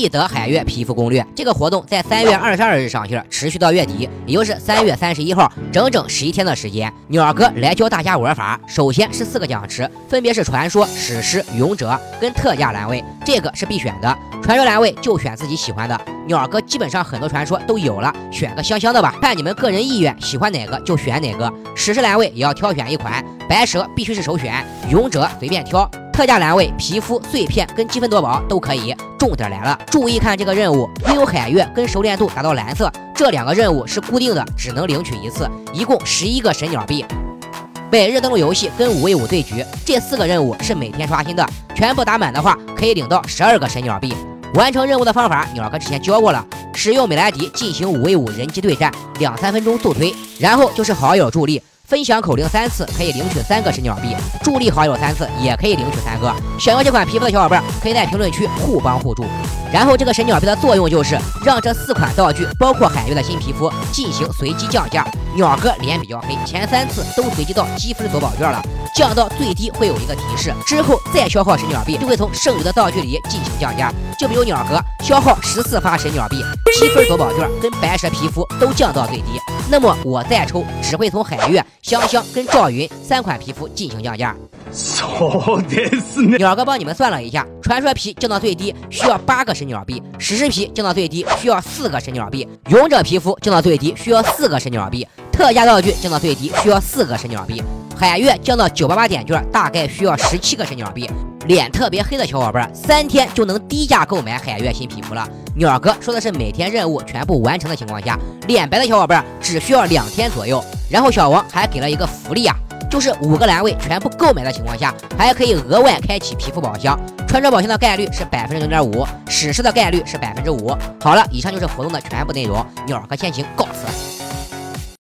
必得海月皮肤攻略。这个活动在三月二十二日上线，持续到月底，也就是三月三十一号，整整十一天的时间。鸟哥来教大家玩法，首先是四个奖池，分别是传说、史诗、勇者跟特价栏位，这个是必选的。传说栏位就选自己喜欢的，鸟哥基本上很多传说都有了，选个香香的吧，看你们个人意愿，喜欢哪个就选哪个。史诗栏位也要挑选一款，白蛇必须是首选，勇者随便挑。特价栏位皮肤碎片跟积分夺宝都可以，重点来了，注意看这个任务，拥有海月跟熟练度达到蓝色，这两个任务是固定的，只能领取一次，一共十一个神鸟币。每日登录游戏跟五 v 五对局，这四个任务是每天刷新的，全部打满的话可以领到十二个神鸟币。完成任务的方法，鸟哥之前教过了，使用美莱迪进行五 v 五人机对战，两三分钟速推，然后就是好友助力。分享口令三次可以领取三个神鸟币，助力好友三次也可以领取三个。想要这款皮肤的小伙伴可以在评论区互帮互助。然后这个神鸟币的作用就是让这四款道具，包括海月的新皮肤进行随机降价。鸟哥脸比较黑，前三次都随机到积分夺宝券了，降到最低会有一个提示，之后再消耗神鸟币就会从剩余的道具里进行降价。就比如鸟哥消耗十四发神鸟币，积分夺宝券跟白蛇皮肤都降到最低。那么我再抽只会从海月、香香跟赵云三款皮肤进行降价。鸟哥帮你们算了一下，传说皮降到最低需要八个神鸟币，史诗皮降到最低需要四个神鸟币，勇者皮肤降到最低需要四个神鸟币，特价道具降到最低需要四个神鸟币，海月降到九八八点券大概需要十七个神鸟币。脸特别黑的小伙伴，三天就能低价购买海月新皮肤了。鸟哥说的是每天任务全部完成的情况下，脸白的小伙伴只需要两天左右。然后小王还给了一个福利啊，就是五个栏位全部购买的情况下，还可以额外开启皮肤宝箱。穿着宝箱的概率是百分之零点五，史诗的概率是百分之五。好了，以上就是活动的全部内容。鸟儿哥先行告辞。